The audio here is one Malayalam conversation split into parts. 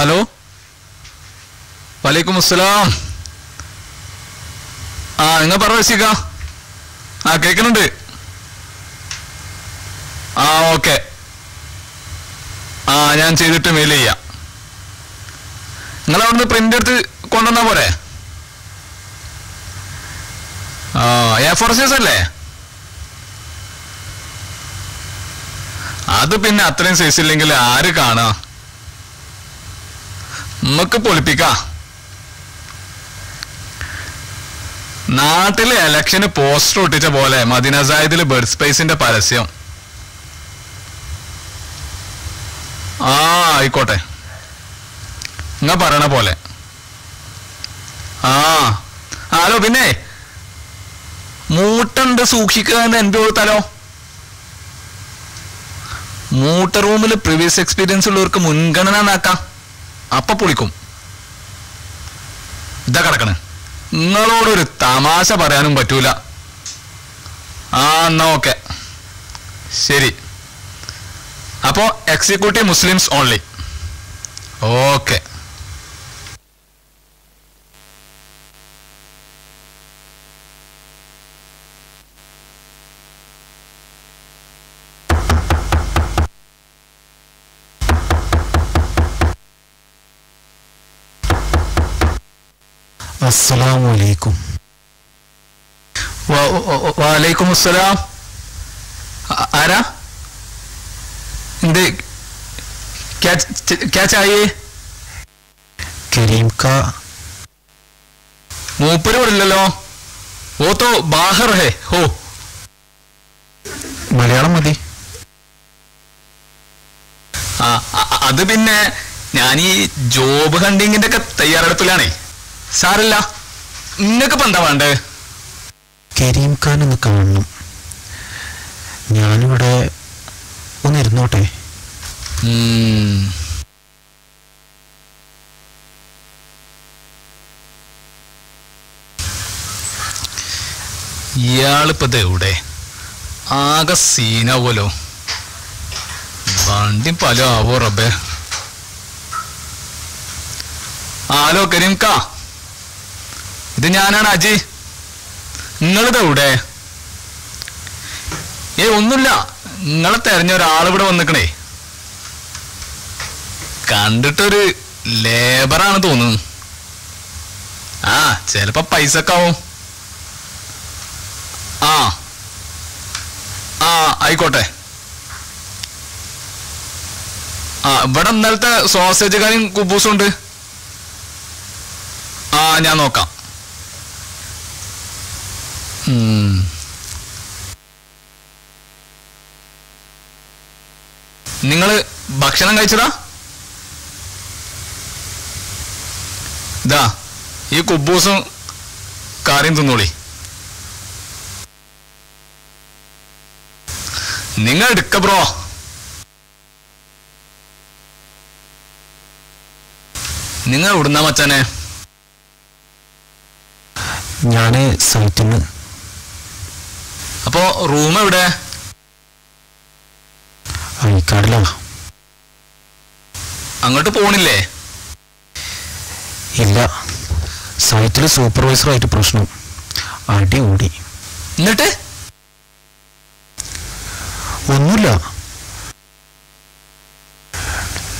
ഹലോ? വലൈക്കും അസ്സലാം. ആ നിങ്ങൾ പറ ആ കേൾക്കുന്നുണ്ട് ആ ഓക്കെ. ആ ഞാൻ ചെയ്തിട്ട് മെയിൽ ചെയ്യാം. നിങ്ങൾ അവിടുന്ന് പ്രിന്റ് എടുത്ത് കൊണ്ടുവന്നാ പോരെ? ആ എ ഫോർ സൈസ് അല്ലേ? അത് പിന്നെ അത്രയും സൈസ് ഇല്ലെങ്കിൽ ആര് കാണാ നമുക്ക് പൊളിപ്പിക്കാം. നാട്ടിലെ ഇലക്ഷന് പോസ്റ്റർ ഒട്ടിച്ച പോലെ മദിനസായതിൽ ബർഡ് സ്പേസിന്റെ പരസ്യം. ആ ആയിക്കോട്ടെ. നിങ്ങ പറയണ പോലെ. ആ ആലോ പിന്നെ മൂട്ടുണ്ട് സൂക്ഷിക്കുക എന്ന് എന്റെ കൊടുത്താലോ? മൂട്ട റൂമിൽ പ്രീവിയസ് എക്സ്പീരിയൻസ് ഉള്ളവർക്ക് മുൻഗണന നാക്കാം അപ്പൊ പൊളിക്കും. ഇതാ കിടക്കണ്. നിങ്ങളോടൊരു തമാശ പറയാനും പറ്റൂല. ആ എന്നാ ഓക്കെ. ശരി. അപ്പോ എക്സിക്യൂട്ടീവ് മുസ്ലിംസ് ഓൺലി ഓക്കെ. അസ്സലാമു അലൈക്കും. വാലൈക്കും അസ്സലാം. ആരാ? എന്ത്? ക്യാ ചായേ കരീം കാ മൂപ്പര് ഇല്ലല്ലോ ഓ തോ ബാഹർ ഹേ ഹോ. മലയാളം മതി. ആ അത് പിന്നെ ഞാൻ ഈ ജോബ് ഹണ്ടിങ്ങിന്റെ ഒക്കെ തയ്യാറെടുപ്പിലാണേ. സാരല്ല. നിങ്ങൾക്കിപ്പോ എന്താ വേണ്ടേ? കരീം ഖാൻ ഒന്ന് കാണണം. ഞാനിവിടെ ഒന്ന് ഇരുന്നോട്ടെ ഇയാളിപ്പത് എവിടെ ആകെ സീനാവുമല്ലോ വണ്ടി പല ആവോ റബ്ബേ. ആലോ കരീം കരീംക്ക ഇത് ഞാനാണ് അജി. നിങ്ങളുടെ കൂടെ ഏ ഒന്നുമില്ല. നിങ്ങളെ തെരഞ്ഞ ഒരാളിവിടെ വന്നിക്കണേ. കണ്ടിട്ടൊരു ലേബറാണ് തോന്നുന്നു. ആ ചിലപ്പോ പൈസ ഒക്കെ ആവും. ആ. ആ ആയിക്കോട്ടെ. ആ ഇവിടെ ഇന്നലത്തെ സോസേജ് കാര്യം കുബൂസും ഉണ്ട്. ആ ഞാൻ നോക്കാം. ഉം. നിങ്ങൾ ഭക്ഷണം കഴിച്ചതാ? ദാ ഈ കുബൂസും കാര്യം തിന്നോളി. നിങ്ങൾ എടുക്ക ബ്രോ. നിങ്ങൾ ഇവിടുന്ന മച്ചാനെ? ഞാൻ സൈറ്റിൽ നിന്ന് അപ്പോ റൂം എവിടെ? അങ്ങോട്ട് പോണില്ലേ? ഇല്ല. സൈറ്റിൽ സൂപ്പർവൈസറായിട്ട് പ്രശ്നം. അടി ഓടി എന്നിട്ട്? ഒന്നുമില്ല.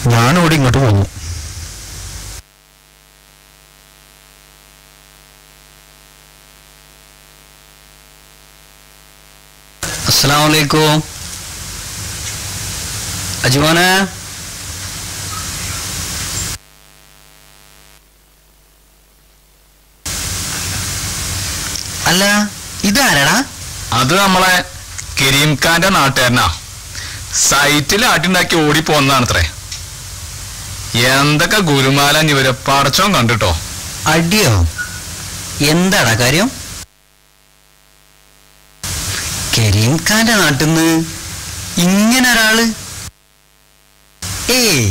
ഞാനോടി ഇങ്ങോട്ട് പോന്നു അസ്സലാമു അലൈക്കും അജുമാനെ. അല്ല ഇതാരടാ? അത് നമ്മളെ കരീം ഖാന്റെ നാട്ടുകാരനാ. സൈറ്റിൽ ആട്ടിണ്ടാക്കി ഓടി പോന്നതാണത്രേ എന്തൊക്കെ ഗുരുമാല ഇവരെ പടച്ചോൻ കണ്ടിട്ടോ? അടിയോ? എന്താടാ കാര്യം? കരീം ഖാന്റെ നാട്ടിൽ നിന്ന് ഇങ്ങനെ ഒരാൾ ഏയ്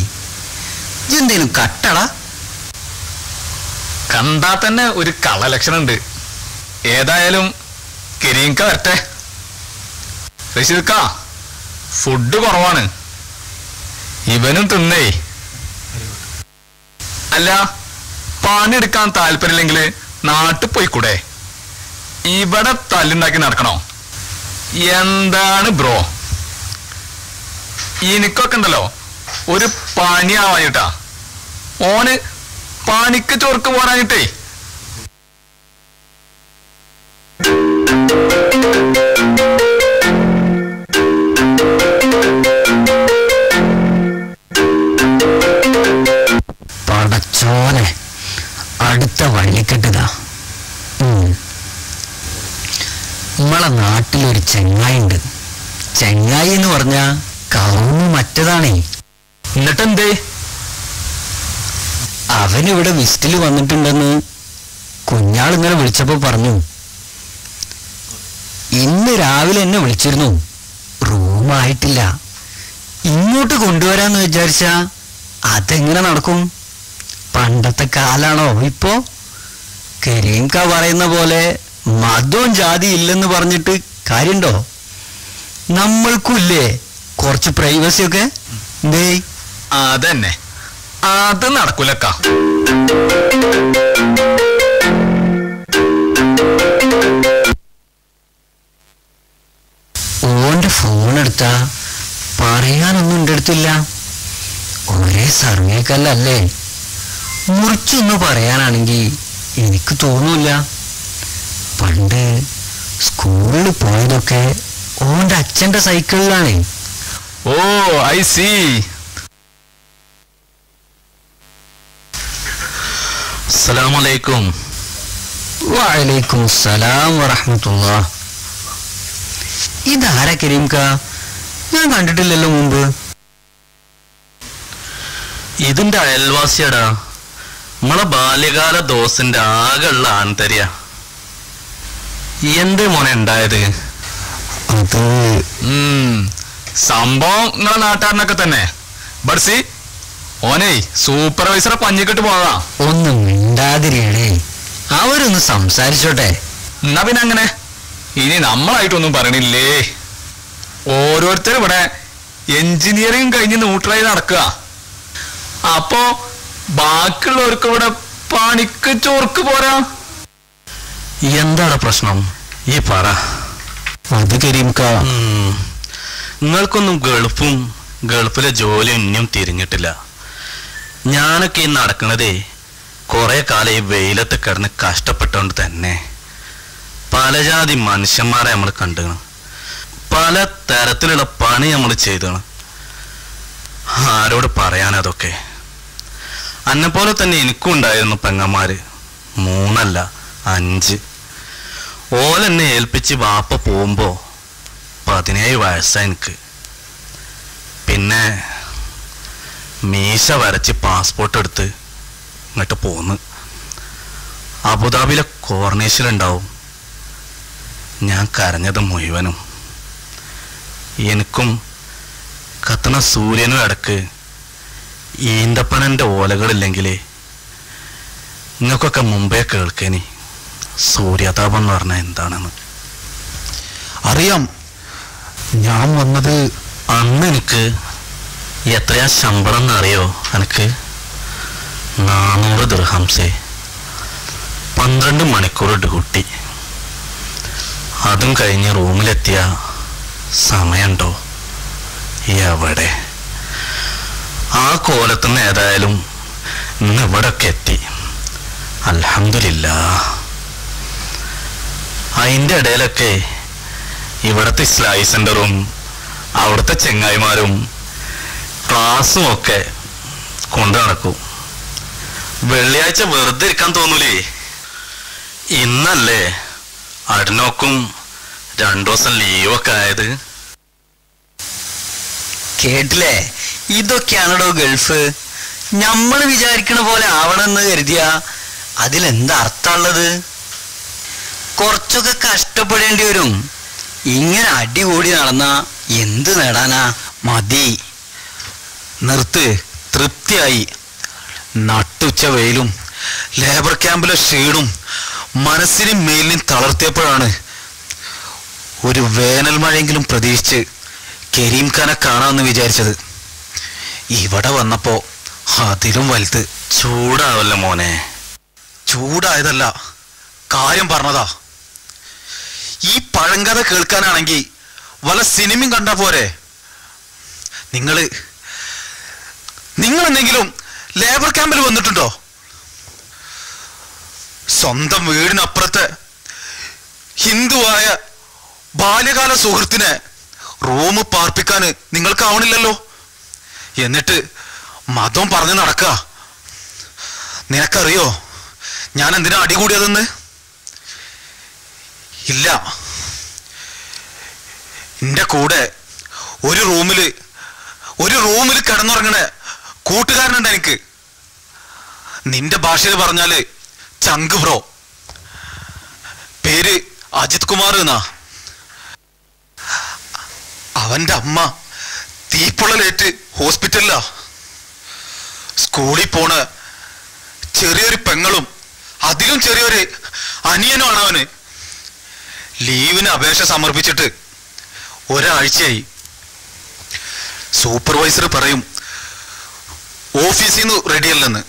ഇതെന്തേലും കട്ടട കണ്ടാ തന്നെ ഒരു കള ലക്ഷണം ഉണ്ട് ഏതായാലും കരീംക്ക വരട്ടെ. റഷീദ്ക്ക ഫുഡ് കുറവാണ്. ഇവനും തിന്നേ. അല്ല പണിയെടുക്കാൻ താല്പര്യമില്ലെങ്കിൽ നാട്ടിൽ പോയിക്കൂടെ? ഇവിടെ തല്ലുണ്ടാക്കി നടക്കണോ? എന്താണ് ബ്രോ? എനിക്കൊക്കെ ഉണ്ടല്ലോ. ഒരു പണിയാവാനിട്ടാ ഓന് പണിക്ക് ചോർക്ക് പോരാനിട്ടേ പടച്ചോനെ അടുത്ത വള്ളിക്കെട്ടതാ നമ്മളെ നാട്ടിലൊരു ചെങ്ങായിണ്ട്. ചെങ്ങായി എന്ന് പറഞ്ഞാ കറുന്ന് മറ്റതാണേ. എന്നിട്ടെന്തേ? അവനിവിടെ വിസ്റ്റിൽ വന്നിട്ടുണ്ടെന്ന് കുഞ്ഞാൾ ഇന്നലെ വിളിച്ചപ്പോ പറഞ്ഞു. ഇന്ന് രാവിലെ എന്നെ വിളിച്ചിരുന്നു. റൂമായിട്ടില്ല. ഇങ്ങോട്ട് കൊണ്ടുവരാന്ന് വിചാരിച്ച അതെങ്ങനെ നടക്കും? പണ്ടത്തെ കാലാണോ ഇപ്പോ? കരീംക പറയുന്ന പോലെ മതവും ജാതി ഇല്ലെന്ന് പറഞ്ഞിട്ട് കാര്യണ്ടോ? നമ്മൾക്കുല്ലേ കുറച്ച് പ്രൈവസി ഒക്കെ? ദേ. അതന്നെ. അത് നടക്കൂലക്ക. ഓന്റെ ഫോൺ എടുത്താ പറയാനൊന്നും എന്റെ അടുത്തില്ല. ഒരേ സർവേക്കല്ലല്ലേ. മുറിച്ചൊന്ന് പറയാനാണെങ്കിൽ എനിക്ക് തോന്നൂല പണ്ട് സ്കൂളിൽ പോയതൊക്കെ ഓന്റെ അച്ഛന്റെ സൈക്കിളിലാണ്. Oh I see. അസ്സലാമലൈക്കും. വലൈക്കും സലാം വറഹമത്തുള്ള. ഇതാരാ കരീംക്ക? ഞാൻ കണ്ടിട്ടില്ലല്ലോ മുമ്പ്. ഇതിന്റെ അയൽവാസിയടാ. നമ്മളെ ബാല്യകാല ദോസിന്റെ ആകെയുള്ള ആന്തര്യ എന്തേ മോനെ ഉണ്ടായത്? അത് സംഭവം നിങ്ങളെ നാട്ടുകാരനൊക്കെ തന്നെ. ബഡ്സി ഓനേ സൂപ്പർവൈസറെ പഞ്ഞിക്കിട്ട് പോകാ ഒന്നും മിണ്ടാതിരിയണേ അവരൊന്ന് സംസാരിച്ചോട്ടെ. എന്നാ പിന്നെ അങ്ങനെ? ഇനി നമ്മളായിട്ടൊന്നും പറയണില്ലേ? ഓരോരുത്തരും ഇവിടെ എഞ്ചിനീയറിംഗ് കഴിഞ്ഞ് ന്യൂട്രലായി നടക്കുക. അപ്പോ ബാക്കിയുള്ളവർക്ക് ഇവിടെ പണിക്ക് ചോർക്ക് പോരാ? എന്താണ് പ്രശ്നം? ഈ പറ. അത് കരീംക്ക. നിങ്ങൾക്കൊന്നും ഗൾഫും ഗൾഫിലെ ജോലി ഇനിയും തിരിഞ്ഞിട്ടില്ല. ഞാനൊക്കെ ഈ നടക്കണതേ കുറെ കാലം ഈ വെയിലത്ത് കിടന്ന് കഷ്ടപ്പെട്ടുകൊണ്ട് തന്നെ. പലജാതി മനുഷ്യന്മാരെ നമ്മൾ കണ്ടുകണ് പല തരത്തിലുള്ള പണി നമ്മൾ ചെയ്തണ് ആരോട് പറയാനതൊക്കെ അന്നെ പോലെ തന്നെ എനിക്കും ഉണ്ടായിരുന്നു പെങ്ങന്മാര്. മൂന്നല്ല അഞ്ച്. ഓലെന്നെ ഏൽപ്പിച്ച് വാപ്പ പോകുമ്പോ പതിനേഴ് വയസ്സാണ് എനിക്ക്. പിന്നെ മീശ വരച്ച് പാസ്പോർട്ട് എടുത്ത് ഇങ്ങോട്ട് പോന്ന്. അബുദാബിയിലെ കോർണേഷനുണ്ടാവും ഞാൻ കരഞ്ഞത് മുഴുവനും. എനിക്കും കത്തണ സൂര്യനും ഇടയ്ക്ക് ഈന്തപ്പനന്റെ ഓലകളില്ലെങ്കിലേ നിങ്ങൾക്കൊക്കെ മുമ്പേ കേൾക്കേനി. സൂര്യതാപം എന്ന് പറഞ്ഞാൽ എന്താണെന്ന്? അറിയാം. ഞാൻ വന്നത് അന്ന് എനിക്ക് എത്രയാ ശമ്പളം എന്നറിയോ എനിക്ക് നാനൂറ് ദൃഹംസേ. പന്ത്രണ്ട് മണിക്കൂർ ഡ്യൂട്ടി അതും കഴിഞ്ഞ് റൂമിലെത്തിയ സമയമുണ്ടോ? എവിടെ? ആ കോലത്തുനിന്ന് ഏതായാലും ഇന്ന് ഇവിടൊക്കെ എത്തി. അൽഹംദുലില്ല അതിന്റെ ഇടയിലൊക്കെ ഇവിടുത്തെ ഇസ്ലായി സെന്ററും അവിടുത്തെ ചെങ്ങായിമാരും ക്ലാസ്സും ഒക്കെ കൊണ്ടു നടക്കും. വെള്ളിയാഴ്ച വെറുതെ ഇരിക്കാൻ തോന്നൂലേ? ഇന്നല്ലേ അടിനോക്കും രണ്ടു ദിവസം ലീവൊക്കെ ആയത്? കേട്ടില്ലേ? ഇതൊക്കെയാണോ ഗൾഫ്. നമ്മൾ വിചാരിക്കണ പോലെ ആവണമെന്ന് കരുതിയ അതിലെന്താ അർത്ഥമുള്ളത്? കുറച്ചൊക്കെ കഷ്ടപ്പെടേണ്ടി വരും. ഇങ്ങനെ അടികൂടി നടന്ന എന്ത് നേടാനാ? മതി. നിർത്ത്. തൃപ്തിയായി. നട്ടുച്ച വെയിലും ലേബർ ക്യാമ്പിലെ ഷീടും മനസ്സിനും മേലിനും തളർത്തിയപ്പോഴാണ് ഒരു വേനൽ മഴയെങ്കിലും പ്രതീക്ഷിച്ച് കരീം ഖാനെ കാണാമെന്ന് വിചാരിച്ചത്. ഇവിടെ വന്നപ്പോ അതിലും വലുത് ചൂടാവല്ല മോനെ. ചൂടായതല്ല കാര്യം പറഞ്ഞതാ. ഈ പഴങ്കഥ കേൾക്കാനാണെങ്കിൽ വല്ല സിനിമയും കണ്ടാ പോരെ. നിങ്ങൾ എന്തെങ്കിലും ലേബർ ക്യാമ്പിൽ വന്നിട്ടുണ്ടോ? സ്വന്തം വീടിനപ്പുറത്തെ ഹിന്ദുവായ ബാല്യകാല സുഹൃത്തിനെ റൂം പാർപ്പിക്കാൻ നിങ്ങൾക്കാവണില്ലല്ലോ എന്നിട്ട് മതം പറഞ്ഞു നടക്കുക. നിനക്കറിയോ ഞാൻ എന്തിനാ അടികൂടിയതെന്ന് ഇല്ല. എന്റെ കൂടെ ഒരു റൂമിൽ ഒരു റൂമിൽ കിടന്നുറങ്ങണ കൂട്ടുകാരനുണ്ട് എനിക്ക്. നിന്റെ ഭാഷയിൽ പറഞ്ഞാൽ ചങ്ക് ബ്രോ. പേര് അജിത് കുമാർ എന്നാ. അവന്റെ അമ്മ തീപ്പൊള്ളലേറ്റ് ഹോസ്പിറ്റലിലാ. സ്കൂളിൽ പോണ ചെറിയൊരു പെങ്ങളും അതിലും ചെറിയൊരു അനിയനുമാണ് അവന്. ലീവിന് അപേക്ഷ സമർപ്പിച്ചിട്ട് ഒരാഴ്ചയായി. സൂപ്പർവൈസർ പറയും ഓഫീസിൽ നിന്ന്. റെഡിയല്ലെന്ന്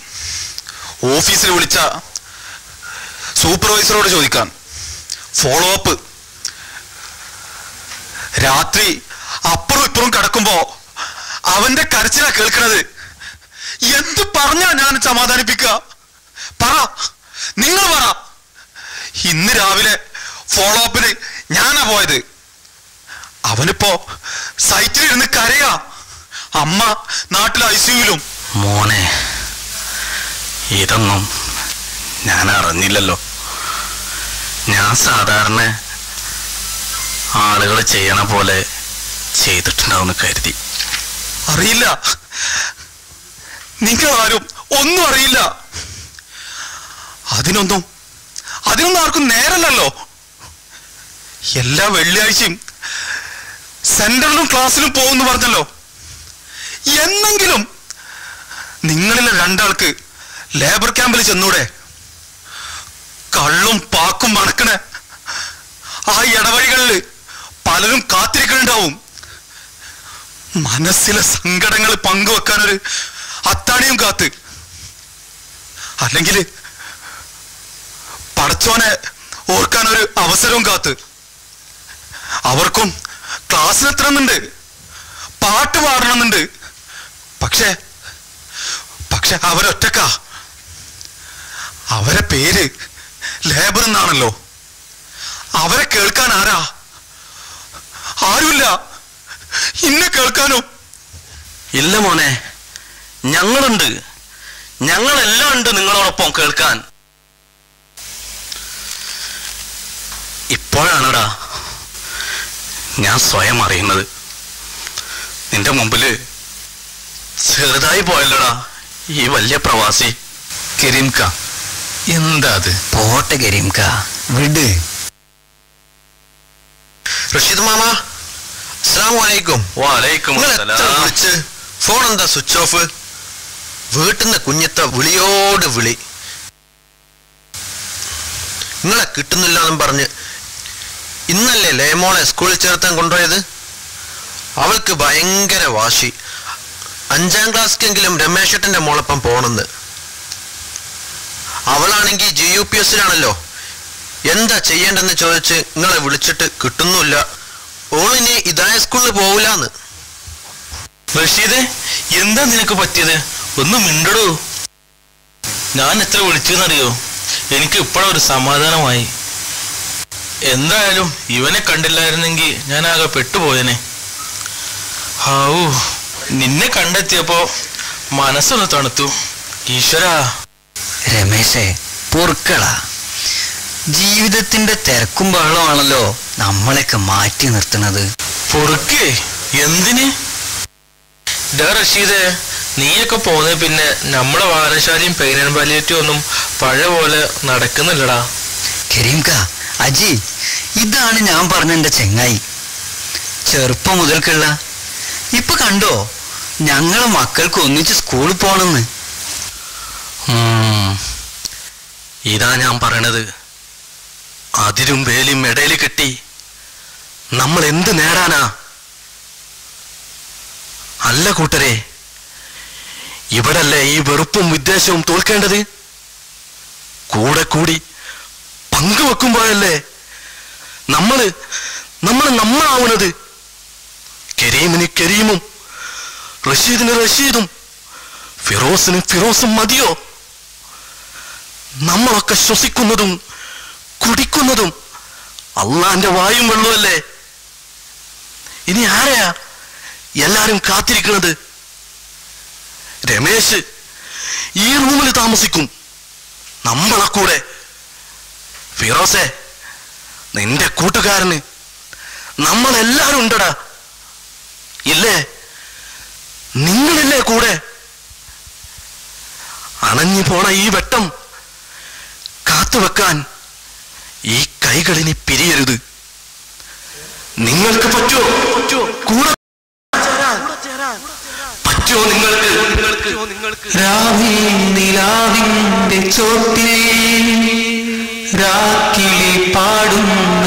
ഓഫീസിൽ വിളിച്ച സൂപ്പർവൈസറോട് ചോദിക്കാൻ ഫോളോ അപ്പ് രാത്രി അപ്പുറം ഇപ്പുറം കിടക്കുമ്പോ അവന്റെ കരച്ചിലാ കേൾക്കണത്. എന്ത് പറഞ്ഞാ ഞാൻ സമാധാനിപ്പിക്കുക? പറ നിങ്ങൾ പറ. ഇന്ന് രാവിലെ ഫോളോ അപ്പിന് ഞാനാ പോയത്. അവനിപ്പോ സൈറ്റിൽ ഇരുന്ന് കരയാ. അമ്മ നാട്ടിൽ ഐസിയുവിലും മോനെ ഇതൊന്നും ഞാൻ അറിഞ്ഞില്ലല്ലോ ഞാൻ സാധാരണ ആളുകൾ ചെയ്യണ പോലെ ചെയ്തിട്ടുണ്ടാവുന്ന കരുതി. അറിയില്ല. നിങ്ങൾ ആരും ഒന്നും അറിയില്ല. അതിനൊന്നും അതിനൊന്നും ആർക്കും നേരല്ലല്ലോ. എല്ലാ വെള്ളിയാഴ്ചയും സെന്ററിലും ക്ലാസ്സിലും പോകുന്നു പറഞ്ഞല്ലോ. എന്നെങ്കിലും നിങ്ങളിലെ രണ്ടാൾക്ക് ലേബർ ക്യാമ്പിൽ ചെന്നൂടെ? കള്ളും പാക്കും മണക്കണ. ആ ഇടവഴികളിൽ പലരും കാത്തിരിക്കുന്നുണ്ടാവും മനസ്സിലെ സങ്കടങ്ങൾ പങ്കുവെക്കാനൊരു അത്താണിയും കാത്ത്. അല്ലെങ്കിൽ പടച്ചോനെ ഓർക്കാനൊരു അവസരവും കാത്ത്. അവർക്കും ക്ലാസ്സിലെത്തണമെന്നുണ്ട്. പാട്ട് പാടണമെന്നുണ്ട്. പക്ഷേ പക്ഷെ അവരൊറ്റക്കാ. അവരെ പേര് ലേബർ എന്നാണല്ലോ. അവരെ കേൾക്കാൻ ആരാ? ആരുമില്ല. ഇന്നെ കേൾക്കാനോ? ഇല്ല മോനെ. ഞങ്ങളുണ്ട്. ഞങ്ങളെല്ലാം ഉണ്ട് നിങ്ങളോടൊപ്പം കേൾക്കാൻ. ഇപ്പോഴാണടാ? ഞാൻ സ്വയം അറിയുന്നത്. നിന്റെ മുമ്പിൽ ചെറുതായി പോയല്ലോടാ ഈ വലിയ പ്രവാസി. കരീംക എന്താ അത്? പോട്ടെ കരീംക വിട്. റഷീദ് മാമ അസ്സാമലൈക്കും വിളിച്ച്? ഫോൺ എന്താ സ്വിച്ച് ഓഫ്? വീട്ടിൽ നിന്ന് കുഞ്ഞത്ത വിളിയോട് വിളി. നിങ്ങളെ കിട്ടുന്നില്ല എന്നും പറഞ്ഞ് ഇന്നല്ലേ ലേമോളെ സ്കൂളിൽ ചേർത്താൻ കൊണ്ടുപോയത്? അവൾക്ക് ഭയങ്കര വാശി. അഞ്ചാം ക്ലാസ്ക്കെങ്കിലും രമേശേട്ടന്റെ മോളൊപ്പം പോണെന്ന്. അവളാണെങ്കിൽ ജി യു പി എസിലാണല്ലോ എന്താ ചെയ്യേണ്ടെന്ന് ചോദിച്ച് നിങ്ങളെ വിളിച്ചിട്ട് കിട്ടുന്നുമില്ല. ഓളിനി ഇതായ സ്കൂളിൽ പോവില്ലാന്ന് റഷീദ് എന്താ നിനക്ക് പറ്റിയത്? ഒന്ന് മിണ്ടടൂ. ഞാൻ എത്ര വിളിച്ചെന്നറിയോ? എനിക്ക് ഇപ്പോഴൊരു സമാധാനമായി. എന്തായാലും ഇവനെ കണ്ടില്ലായിരുന്നെങ്കിൽ ഞാൻ ആകെ പെട്ടുപോയനെ. ഹാവൂ നിന്നെ കണ്ടെത്തിയപ്പോ മനസ്സൊന്ന് തണുത്തു. ഈശ്വര. രമേശേ പൊറുക്കള. ജീവിതത്തിന്റെ തിരക്കും ബഹളമാണല്ലോ നമ്മളെയൊക്കെ മാറ്റി നിർത്തുന്നത്. പൊറുക്കേ എന്തിന്? ഡാ റഷീദേ നീയൊക്കെ പോന്നേ പിന്നെ നമ്മളെ വായനശാലയും പെയിനൻ പാലിയറ്റും ഒന്നും പഴയ പോലെ നടക്കുന്നില്ലടാ. കരീംക അജി ഇതാണ് ഞാൻ പറഞ്ഞ എന്റെ ചെങ്ങായി. ചെറുപ്പം മുതൽക്കുള്ള. ഇപ്പൊ കണ്ടോ? ഞങ്ങളെ മക്കൾക്ക് ഒന്നിച്ച് സ്കൂളിൽ പോണെന്ന്. ഇതാ ഞാൻ പറയണത്. അതിരും വേലും ഇടയിൽ കെട്ടി നമ്മൾ എന്ത് നേടാനാ അല്ല കൂട്ടരെ ഇവിടല്ലേ ഈ വെറുപ്പും വിദ്വേഷവും തോൽക്കേണ്ടത്? കൂടെ കൂടി പങ്കുവെക്കുമ്പോഴല്ലേ നമ്മൾ നമ്മൾ നമ്മളാവുന്നത് കരീമിന് കരീമും റഷീദിന് റഷീദും ഫിറോസിന് ഫിറോസും മതിയോ? നമ്മളൊക്കെ ശ്വസിക്കുന്നതും കുടിക്കുന്നതും അള്ളാന്റെ വായും വെള്ളമല്ലേ ഇനി ആരെയാ എല്ലാരും കാത്തിരിക്കുന്നത്? രമേശ് ഈ റൂമിൽ താമസിക്കും. നമ്മളെ കൂടെ. ഫിറോസെ നിന്റെ കൂട്ടുകാരന്. നമ്മളെല്ലാരും ഉണ്ടടാ. ഇല്ലേ? നിങ്ങളില്ലേ കൂടെ? അണഞ്ഞു പോണ ഈ വെട്ടം കാത്തുവെക്കാൻ ഈ കൈകളിനി പിരിയരുത്. നിങ്ങൾക്ക് പറ്റുമോ കൂടെ പറ്റുമോ നിങ്ങൾക്ക്? രാവിൽ നിലാവിന്റെ രാക്കിളി പാടുന്ന